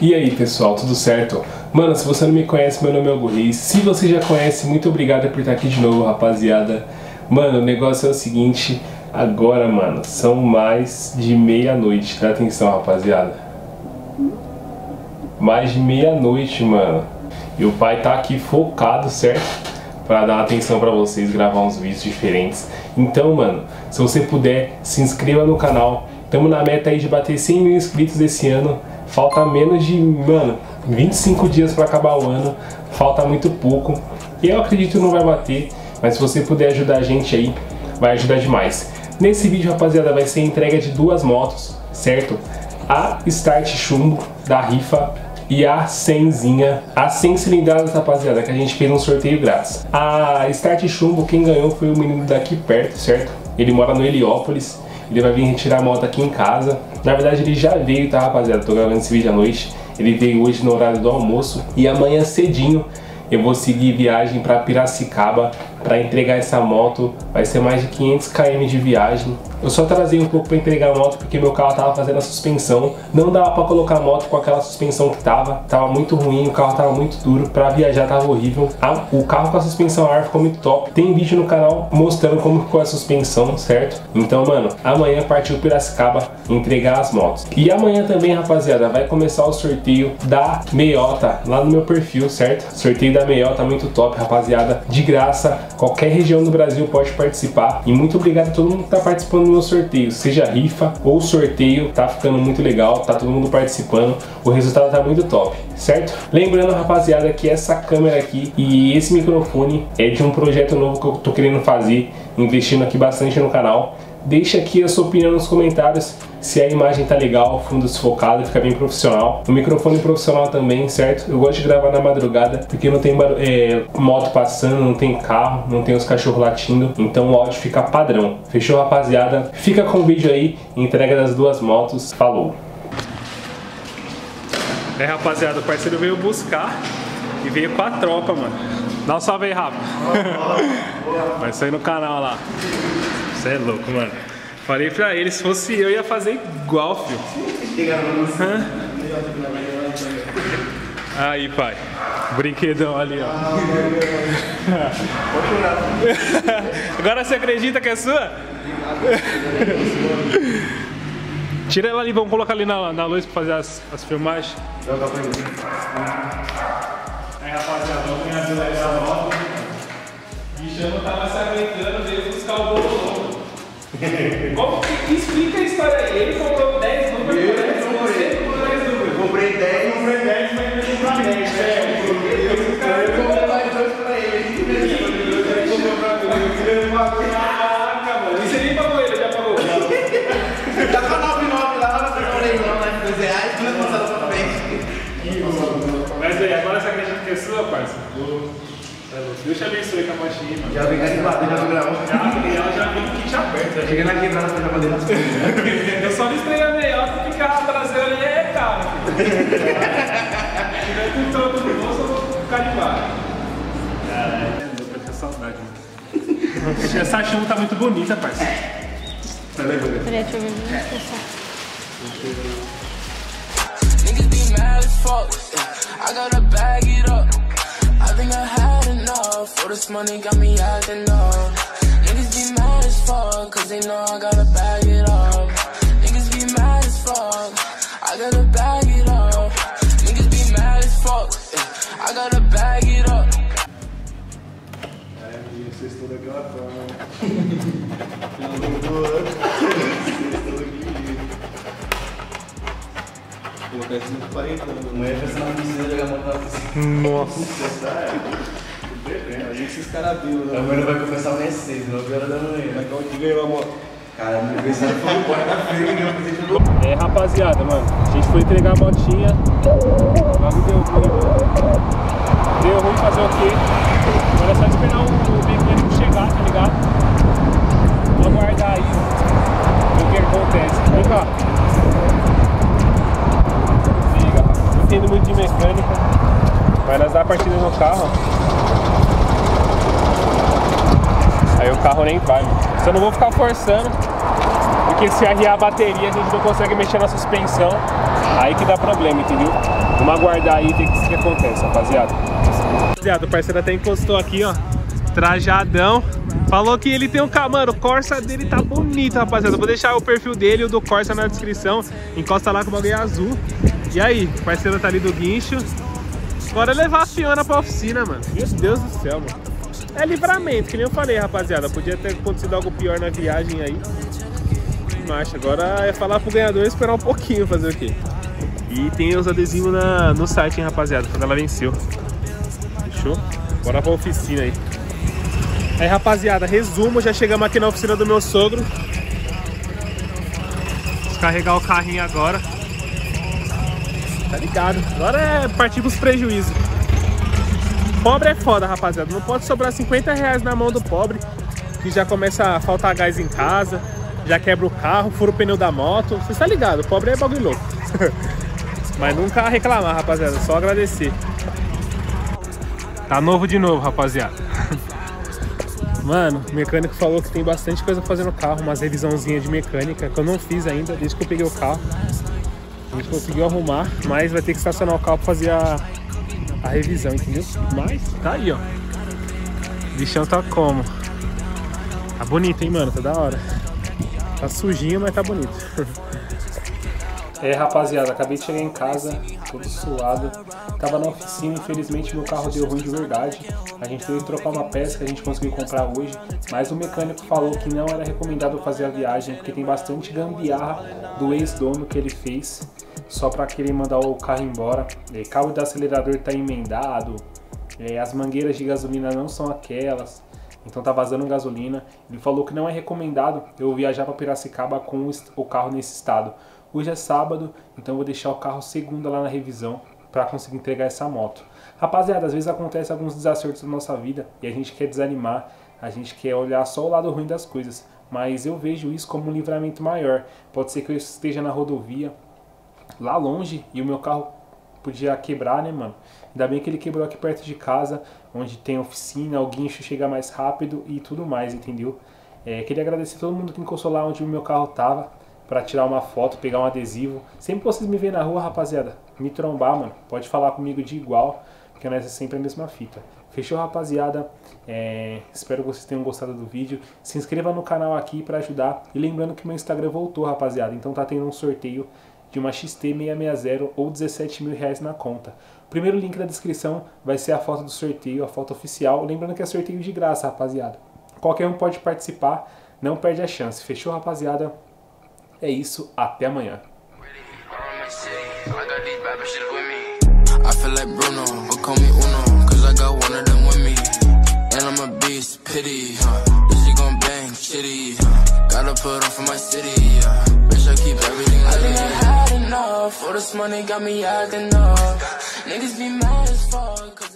E aí pessoal, tudo certo? Mano, se você não me conhece, meu nome é Hugo Reis. Se você já conhece, muito obrigado por estar aqui de novo, rapaziada. Mano, o negócio é o seguinte, agora, mano, são mais de meia-noite. Presta atenção, rapaziada. Mais de meia-noite, mano. E o pai tá aqui focado, certo? Pra dar atenção pra vocês, gravar uns vídeos diferentes. Então, mano, se você puder, se inscreva no canal. Tamo na meta aí de bater 100 mil inscritos esse ano. Falta menos de, mano, 25 dias para acabar o ano. Falta muito pouco. Eu acredito que não vai bater, mas se você puder ajudar a gente aí, vai ajudar demais. Nesse vídeo, rapaziada, vai ser entrega de duas motos, certo? A Start Chumbo da rifa e a 100zinha, a 100 cilindradas, rapaziada, que a gente fez um sorteio grátis. A Start Chumbo, quem ganhou foi o menino daqui perto, certo? Ele mora no Heliópolis. Ele vai vir retirar a moto aqui em casa. Na verdade, ele já veio, tá, rapaziada? Tô gravando esse vídeo à noite. Ele veio hoje no horário do almoço. E amanhã cedinho eu vou seguir viagem para Piracicaba para entregar essa moto. Vai ser mais de 500 km de viagem. Eu só trazei um pouco para entregar a moto porque meu carro tava fazendo a suspensão. Não dava para colocar a moto com aquela suspensão que tava. Tava muito ruim, o carro tava muito duro. Para viajar tava horrível. Ah, o carro com a suspensão ar ficou muito top. Tem vídeo no canal mostrando como ficou a suspensão, certo? Então, mano, amanhã partiu Piracicaba entregar as motos. E amanhã também, rapaziada, vai começar o sorteio da meiota lá no meu perfil, certo? Sorteio da meiota muito top, rapaziada. De graça, qualquer região do Brasil pode participar. E muito obrigado a todo mundo que tá participando no meu sorteio, seja rifa ou sorteio, tá ficando muito legal, tá todo mundo participando, o resultado tá muito top, certo? Lembrando, rapaziada, que essa câmera aqui e esse microfone é de um projeto novo que eu tô querendo fazer, investindo aqui bastante no canal. Deixa aqui a sua opinião nos comentários se a imagem tá legal, fundo desfocado, fica bem profissional. O microfone profissional também, certo? Eu gosto de gravar na madrugada porque não tem é, moto passando, não tem carro, não tem os cachorros latindo, então o áudio fica padrão. Fechou, rapaziada? Fica com o vídeo aí, entrega das duas motos. Falou! É, rapaziada, o parceiro veio buscar e veio com a tropa, mano. Dá um salve aí, Rafa. Vai sair no canal lá. Você é louco, mano. Falei pra ele, se fosse eu, ia fazer igual, filho. Aí, pai. Brinquedão ali, ó. Agora você acredita que é sua? Tira ela ali, vamos colocar ali na, na luz pra fazer as, as filmagens. Aí, rapaziada, vamos ganhar a nova. Bicho, não tava se aguentando, veio buscar o bolo Como que explica a história aí? Ele comprou 10 números, eu né? comprei. Você comprou 10 números. Eu comprei 10. comprei 10, mas ele comprou 10. É, Eu comprei mais dois pra ele. Caraca, mano. E você nem pagou ele, já pagou? Tá com a 99 lá, não falei não, né? 2 reais, duas passadas pra frente. Mas aí, agora você acredita que é sua, parça? Deus te abençoe com a motinha, mano. Já vem grau. Já, vem com o kit aberto. já Cheguei na quebrada pra bater nas coisas. Eu só estranhei a meiota porque a traseira ali é cara. Se tiver com todo no bolso, eu vou ficar de baixo. Caralho, eu tô saudade, mano. Essa chuva tá muito bonita, parceiro. Peraí, deixa eu ver. Niggas be mad as fuck. I gotta bag it up. I think I had enough. All this money got me acting up. Niggas be mad as fuck, cause they know I gotta bag it up. Niggas be mad as fuck. I gotta bag it up. Niggas be mad as fuck. I gotta bag it up. Vocês estão daquela forma. Vou colocar isso no 40 Amanhã vai ser na piscina jogar moto na Nossa. Aí esses caras viram, né? Amanhã vai começar amanhã cedo, 9 horas da manhã. Mas qual que ganhou a moto? Cara, meu aniversário foi quarta-feira, presente no É, rapaziada, mano. A gente foi entregar a motinha. Mas não deu ruim. Deu ruim fazer o quê? Agora é só esperar o, o mecânico chegar, tá ligado? Vamos aguardar aí. Ver o que acontece. Vem cá. Liga. Não entendo muito de mecânica. Mas nós dá a partida no carro. Aí o carro nem vai. mano. Eu não vou ficar forçando. Porque se arriar a bateria, a gente não consegue mexer na suspensão. Aí que dá problema, entendeu? Vamos aguardar aí e ver o que, acontece, rapaziada. Rapaziada, o parceiro até encostou aqui, ó. Trajadão. Falou que ele tem um carro. Mano, o Corsa dele tá bonito, rapaziada. Vou deixar o perfil dele e o do Corsa na descrição. Encosta lá com o bagulho azul. E aí, o parceiro tá ali do guincho. Bora levar a Fiona pra oficina, mano. Meu Deus do céu, mano. É livramento, que nem eu falei, rapaziada. Podia ter acontecido algo pior na viagem aí. Mas agora é falar pro ganhador e esperar um pouquinho, fazer o quê? E tem os adesivos na, no site, hein, rapaziada, quando ela venceu. Fechou? Bora pra oficina aí. Aí, rapaziada, resumo, já chegamos aqui na oficina do meu sogro. Descarregar o carrinho agora. Tá ligado? Agora é partir pros prejuízos. Pobre é foda, rapaziada. Não pode sobrar 50 reais na mão do pobre, que já começa a faltar gás em casa, já quebra o carro, fura o pneu da moto. Você tá ligado? Pobre é bagulho louco. Mas nunca reclamar, rapaziada. Só agradecer. Tá novo de novo, rapaziada. Mano, o mecânico falou que tem bastante coisa pra fazer no carro, umas revisãozinhas de mecânica que eu não fiz ainda, desde que eu peguei o carro. A gente conseguiu arrumar, mas vai ter que estacionar o carro pra fazer a, a revisão, entendeu? Mas tá aí, ó. O bichão tá como? Tá bonito, hein, mano? Tá da hora. Tá sujinho, mas tá bonito. É, rapaziada, acabei de chegar em casa, todo suado. Tava na oficina, infelizmente meu carro deu ruim de verdade. A gente teve que trocar uma peça que a gente conseguiu comprar hoje, mas o mecânico falou que não era recomendado fazer a viagem porque tem bastante gambiarra do ex-dono que ele fez só para querer mandar o carro embora. É, cabo do acelerador tá emendado, é, as mangueiras de gasolina não são aquelas. Então tá vazando gasolina. Ele falou que não é recomendado eu viajar para Piracicaba com o carro nesse estado. Hoje é sábado, então vou deixar o carro segunda lá na revisão para conseguir entregar essa moto. Rapaziada, às vezes acontece alguns desacertos na nossa vida e a gente quer desanimar, a gente quer olhar só o lado ruim das coisas, mas eu vejo isso como um livramento maior. Pode ser que eu esteja na rodovia, lá longe, e o meu carro podia quebrar, né, mano? Ainda bem que ele quebrou aqui perto de casa, onde tem oficina, o guincho chega mais rápido e tudo mais, entendeu? É, queria agradecer todo mundo que encostou lá onde o meu carro tava para tirar uma foto, pegar um adesivo. Sempre que vocês me verem na rua, rapaziada, me trombar, mano, pode falar comigo de igual, porque nós é sempre a mesma fita. Fechou, rapaziada? É, espero que vocês tenham gostado do vídeo. Se inscreva no canal aqui para ajudar. E lembrando que meu Instagram voltou, rapaziada. Então tá tendo um sorteio de uma XT660 ou 17 mil reais na conta. O primeiro link da descrição vai ser a foto do sorteio, a foto oficial. Lembrando que é sorteio de graça, rapaziada. Qualquer um pode participar, não perde a chance. Fechou, rapaziada? É isso, até amanhã. Pity, huh? Is gon' bang, shitty, huh? Gotta put on for my city, this money got me acting up. Niggas be mad as fuck,